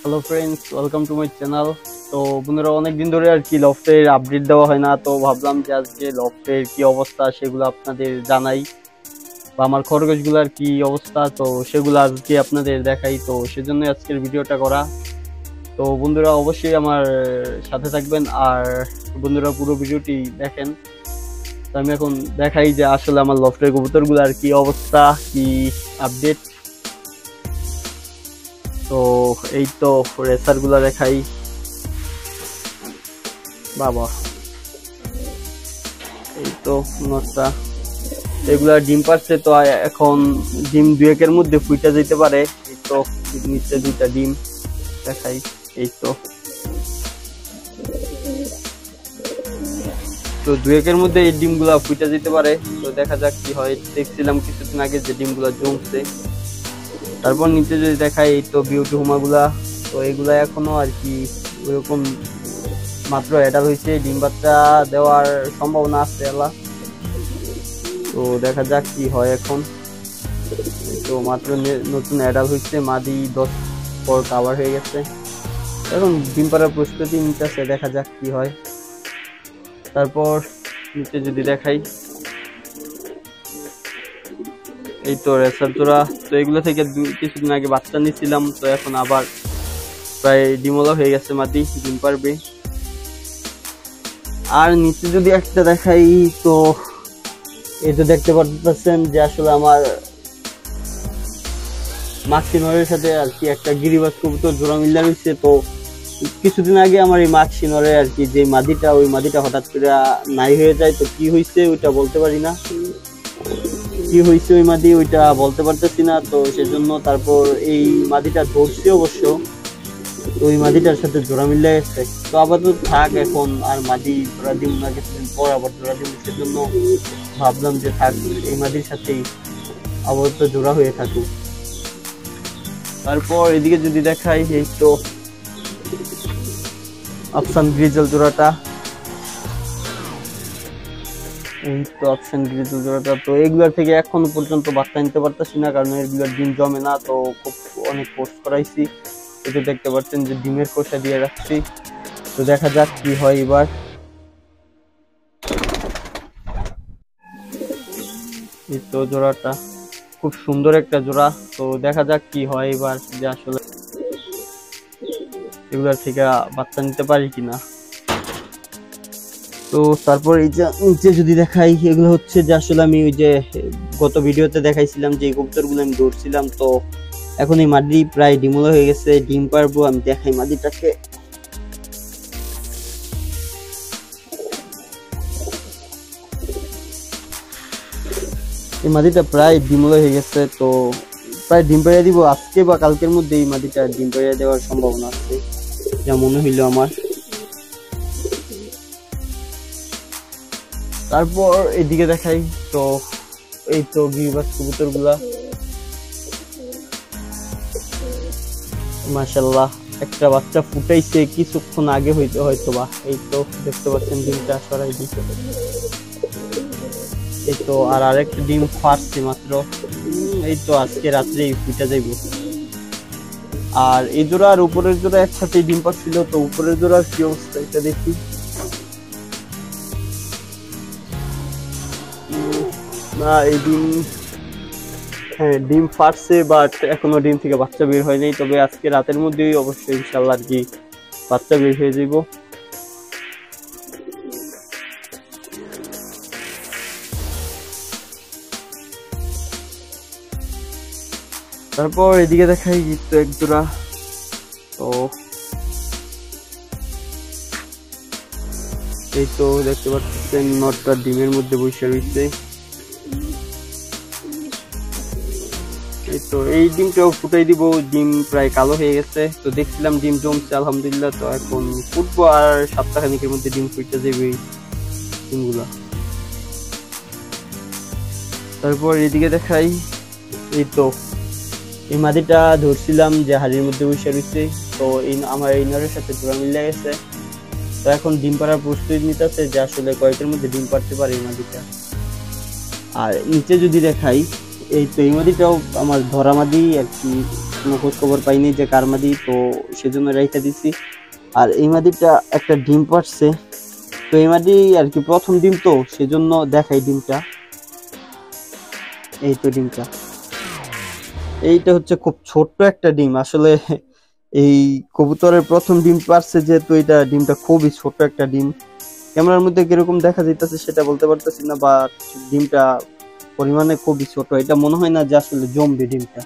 Hello friends welcome to my channel তো বন্ধুরা, অনেকদিন ধরে আর কি লফটের আপডেট দেওয়া হয় না, তো ভাবলাম যে আজকে লফটের কি অবস্থা সেগুলো আপনাদের জানাই। বা আমার খরগোশগুলোর কি অবস্থা, তো সেগুলো আজকে আপনাদের দেখাই, তো সেজন্য আজকের ভিডিওটা করা। তো বন্ধুরা, অবশ্যই আমার সাথে থাকবেন আর বন্ধুরা, পুরো ভিডিওটি দেখেন। তো আমি এখন দেখাই যে আসলে আমার লফটের কবুতরগুলোর কি অবস্থা, কি আপডেট তো এই তো রেসারগুলা দেখাই। বাবা। এই তো নটটা এগুলা ডিম পারছে তো এখন ডিম দুয়েকের মধ্যে ফুইটা যেতে পারে। এই তো নিচে দুইটা ডিম দেখাই। এই তো। তো দুয়েকের মধ্যে এই ডিমগুলা ফুইটা যেতে পারে। তো দেখা যাক কি হয়। দেখছিলাম কিছুদিন আগে যে ডিমগুলা জমছে। তারপর নিচে যদি দেখাই এই তো বিউটি হুমাগুলা, তো এগুলা এখনও আর কি ওইরকম মাত্র অ্যাডাল হয়েছে, ডিম বাচ্চা দেওয়ার সম্ভাবনা আছে এলা তো দেখা যাক কি হয় এখন। তো মাত্র নতুন অ্যাডাল হয়েছে, মাদি দশ পর কাভার হয়ে গেছে। এখন ডিম পাড়ার প্রস্তুতি নিতেছে দেখা যাক কি হয়। তারপর নিচে যদি দেখাই এই তো রেসার জোড়া তো এগুলো থেকে কিছুদিন আগে বাচ্চা নিয়েছিলাম তো এখন আবার প্রায় ডিমলা হয়ে গেছে মাটি, ডিম পারবে। আর নিচে যদি একটা দেখাই, তো এই তো দেখতে পাচ্ছেন যে আসলে আমার মাক্সিনরের সাথে আর কি একটা গিরিবাজ কবুতর জোড়া মিল্লা রয়েছে তো কিছুদিন আগে আমার এই মাক্সিনরে আর কি যে মাদিটা, ওই মাদিটা হঠাৎ করে নাই হয়ে যায়, তো কি হয়েছে ওইটা বলতে পারি না। কি হয়েছে ওই মাদি ওইটা বলতে পারতেছি না, তো সেজন্য তারপর এই মাদিটা ধরছি অবশ্য। ওই মাদিটার সাথে জোড়া মিলে গেছে। তো আপাতত থাক এখন, আর মাদি জোড়া দিব না, কিছুদিন পর আবার জোড়া দিব, সেজন্য ভাবলাম যে থাক, এই মাদির সাথেই আপাতত জোড়া হয়ে থাকুক। তারপর এদিকে যদি দেখাই, এই তো আফসান গ্রিজেল জোড়াটা। তো অপশন জোড়াটা তো এগুলোর থেকে এখনও পর্যন্ত বাচ্চা নিতে পারতেছি না, কারণ এগুলোর ডিম জমে না, তো খুব অনেক কোর্স করাইছি। এটা দেখতে পাচ্ছেন যে ডিমের কোষা দিয়ে রাখছি। তো দেখা যাক কি হয় এবার। এই তো জোড়াটা খুব সুন্দর একটা জোড়া। তো দেখা যাক কি হয় এবার যে আসলে এগুলোর থেকে বাচ্চা নিতে পারি কিনা। তো তারপর এই যে যদি দেখাই, এগুলো হচ্ছে যে আসলে আমি ওই যে, গত ভিডিওতে দেখাইছিলাম যে কবুতরগুলো আমি ধরছিলাম, তো এখন এই মাদি প্রায় ডিমোলা হয়ে গেছে, ডিম পারব, আমি দেখাই মাদিটাকে এই মাদিটা প্রায় ডিমোলা হয়ে গেছে, তো প্রায় ডিম পাড়িয়ে দিব। আজকে বা কালকের মধ্যে এই মাদিটা ডিম পাড়িয়ে দেওয়ার সম্ভাবনা আছে, যা মনে হইল আমার। তারপর এদিকে দেখাই তো, এই তো গিরিবাস কবুতরগুলা মাসাল্লাহ একটা বাচ্চা ফুটাইছে, কিছুক্ষণ আগে হইতে হয়তো বা এই তো দেখতে পাচ্ছেন ডিমটা সরাই দিতে এই তো, আর আরেকটা ডিম ফাটছে মাত্র। এই তো আজকে রাত্রেই ফুটা যাইব। আর এই জোড়া আর উপরের জোড়া একসাথে ডিম পাচ্ছিল তো উপরের জোড়ার কি অবস্থা এটা দেখি। না, এই ডিম হ্যাঁ ডিম ফাটছে বাট এখনও ডিম থেকে বাচ্চা বের হয়নি, তবে আজকে রাতের মধ্যেই অবশ্যই ইনশাল্লাহ আর কি বাচ্চা বের হয়ে যাব তারপর এদিকে দেখাই তো এক তো এই তো দেখতে পাচ্ছেন, নটটা ডিমের মধ্যে বসে রয়েছে। তো এই ডিমটাও ফুটাই দিব। ডিম প্রায় কালো হয়ে গেছে। তো দেখছিলাম ডিম জমছে, আলহামদুলিল্লাহ। তো এখন ফুটবো আর সপ্তাহখানিকের মধ্যে ডিম ফুটতে যাবে ডিমগুলা। তারপর এদিকে দেখাই, এই তো, এই মাদিটা ধরছিলাম যে হাড়ির মধ্যে বসে রয়েছে। তো এই আমার এই নরের সাথে জোড়া মিলে গেছে। তো এখন ডিম পাড়ার প্রস্তুতি নিতেছে যে আসলে কয়েকের মধ্যে ডিম পাড়তে পারে এই মাদিটা আর নিচে যদি দেখাই এই তো এই মাদিটাও আমার ধরা মাদি, আর কি কোনো খোঁজ খবর পাইনি যে কার মাদি, তো সেজন্য রেখে দিছি। আর এই মাদিটা একটা ডিম পারছে তো এই মাদি আর কি প্রথম ডিম তো, সেজন্য দেখাই ডিমটা। এই তো ডিমটা। এইটা হচ্ছে খুব ছোট্ট একটা ডিম। আসলে এই কবুতরের প্রথম ডিম পারছে যেহেতু এটা ডিমটা খুবই ছোট একটা ডিম। ক্যামেরার মধ্যে কীরকম দেখা যাইতেছে সেটা বলতে পারতেছি না বা ডিমটা পরিমাণে খুবই ছোট। এটা মনে হয় না যে আসলে জমবে ডিমটা।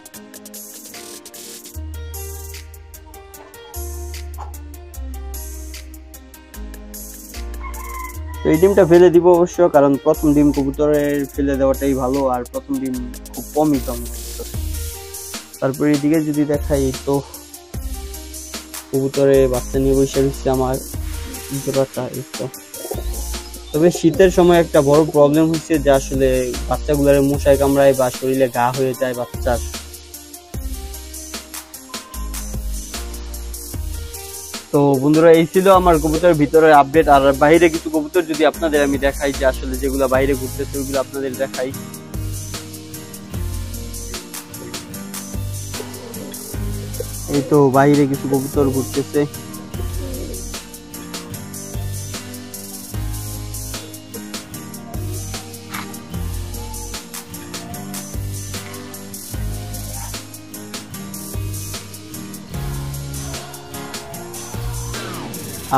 এই ডিমটা ফেলে দিব অবশ্য, কারণ প্রথম ডিম কবুতরের ফেলে দেওয়াটাই ভালো, আর প্রথম ডিম খুব কমই কম তারপরে এদিকে যদি দেখাই, তো কবুতরে বাচ্চা নিয়ে বসে রয়েছে আমার জোড়াটা, এই তবে শীতের সময় একটা বড় প্রবলেম হচ্ছে যে আসলে বাচ্চাগুলোর মশায় কামড়ায় বা শরীরে গা হয়ে যায় বাচ্চার। তো বন্ধুরা, এই ছিল আমার কবুতরের ভিতরে আপডেট আর বাইরে কিছু কবুতর যদি আপনাদের আমি দেখাই যে আসলে যেগুলো বাইরে ঘুরতেছে ওগুলো আপনাদের দেখাই। এই তো বাইরে কিছু কবুতর ঘুরতেছে।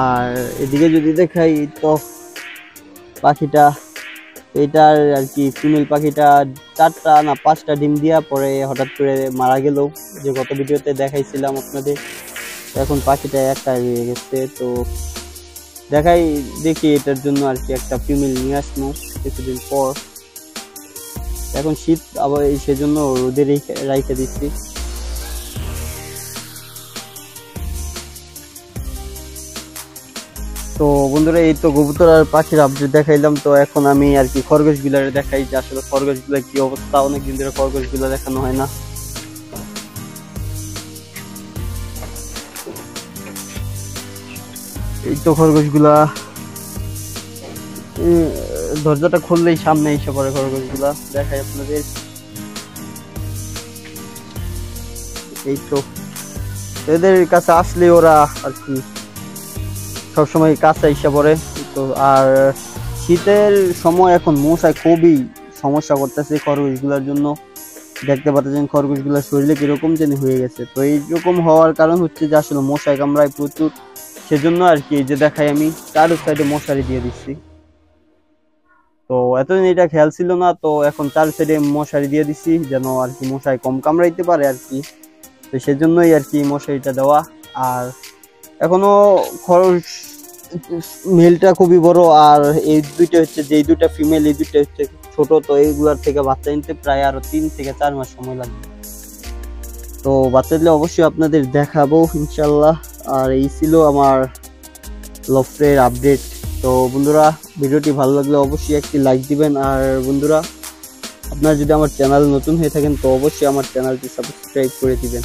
আর এদিকে যদি দেখাই তো পাখিটা, এটার আর কি ফিমেল পাখিটা, চারটা না পাঁচটা ডিম দিয়া পরে হঠাৎ করে মারা গেল। যে গত ভিডিওতে দেখাইছিলাম আপনাদের, এখন পাখিটা একটা হয়ে গেছে। তো দেখাই, দেখি এটার জন্য আর কি একটা ফিমেল নিয়ে আসব কিছুদিন পর। এখন শীত, আবার সেজন্য রোদে রাইখে দিচ্ছি। তো বন্ধুরা, এই তো কবুতর আর পাখির আপডেট দেখাইলাম। তো এখন আমি আর কি খরগোশ গুলারে দেখাই যে আসলে খরগোশগুলার কি অবস্থা। অনেকদিন ধরে খরগোশগুলা দেখানো হয় না। এই তো খরগোশগুলা দরজাটা খুললেই সামনে এসে পড়ে খরগোশগুলা। দেখাই আপনাদের। এই তো, এদের কাছে আসলে ওরা আর কি সবসময় কাছে এসে পড়ে। তো আর শীতের সময় এখন মশায় খুবই সমস্যা করতেছে খরগোশগুলোর জন্য। দেখতে পাচ্ছেন খরগোশগুলোর শরীরে কীরকম যেন হয়ে গেছে। তো এইরকম হওয়ার কারণ হচ্ছে যে আসলে মশায় কামড়ায় প্রচুর। সেজন্য আর কি যে দেখাই আমি, চারু সাইডে মশারি দিয়ে দিচ্ছি। তো এতদিন এটা খেয়াল ছিল না, তো এখন চার সাইডে মশারি দিয়ে দিচ্ছি যেন আর কি মশায় কম কামড়াইতে পারে আর কি। তো সেজন্যই আর কি মশারিটা দেওয়া। আর এখনও খরচ মেলটা খুবই বড় আর এই দুইটা হচ্ছে যে দুইটা ফিমেল এই দুইটা হচ্ছে ছোট, তো এইগুলার থেকে বাচ্চা নিতে প্রায় আরও তিন থেকে চার মাস সময় লাগবে। তো বাচ্চা দিলে অবশ্যই আপনাদের দেখাবো ইনশাল্লাহ আর এই ছিল আমার লফটের আপডেট তো বন্ধুরা, ভিডিওটি ভালো লাগলে অবশ্যই একটি লাইক দিবেন। আর বন্ধুরা, আপনারা যদি আমার চ্যানেল নতুন হয়ে থাকেন, তো অবশ্যই আমার চ্যানেলটি সাবস্ক্রাইব করে দিবেন।